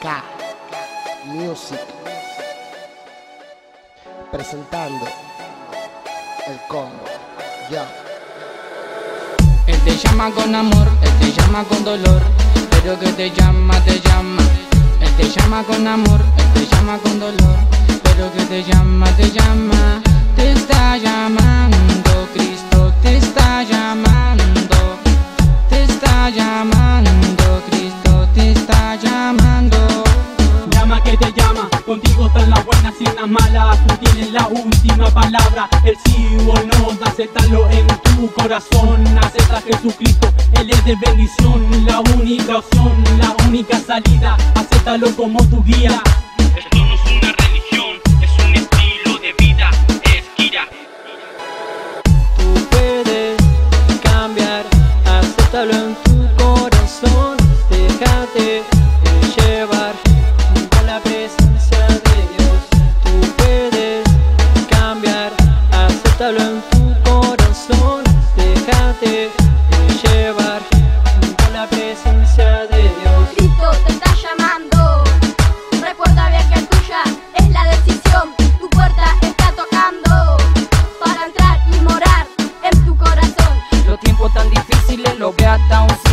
K Music presentando el combo. Yo. Él te llama con amor, él te llama con dolor, pero que te llama, te llama. Él te llama con amor, él te llama con dolor, pero que te llama, te llama, te está llamando. Las malas Tú tienes la última palabra, el sí o no Acéptalo en tu corazón, acepta a Jesucristo Él es de bendición, la única opción, la única salida. Acéptalo como tu guía acéptalo en tu corazón, déjate llevar con la presencia de Dios. Cristo te está llamando. Recuerda bien que tuya es la decisión. Tu puerta está tocando para entrar y morar en tu corazón. Los tiempos tan difíciles lo ve hasta un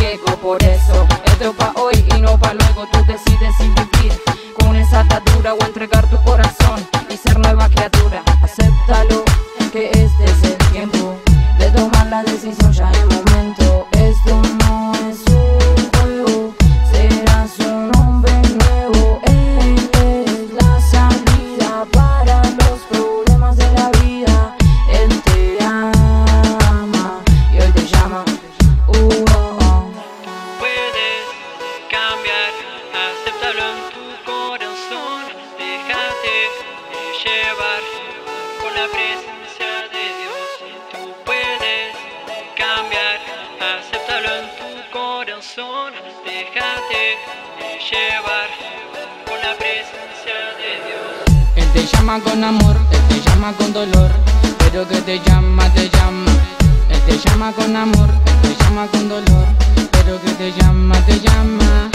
De tomar la decisión ya es momento. Esto no es un juego. Serás un hombre nuevo. Él es la salida para los problemas de la vida. Él te ama y hoy te llama. Uh, puedes cambiar, acéptalo en tu corazón, déjate llevar con la presencia llama con amor, él te llama con dolor, pero que te llama, te llama. Él te llama con amor, él te llama con dolor, pero que te llama, te llama.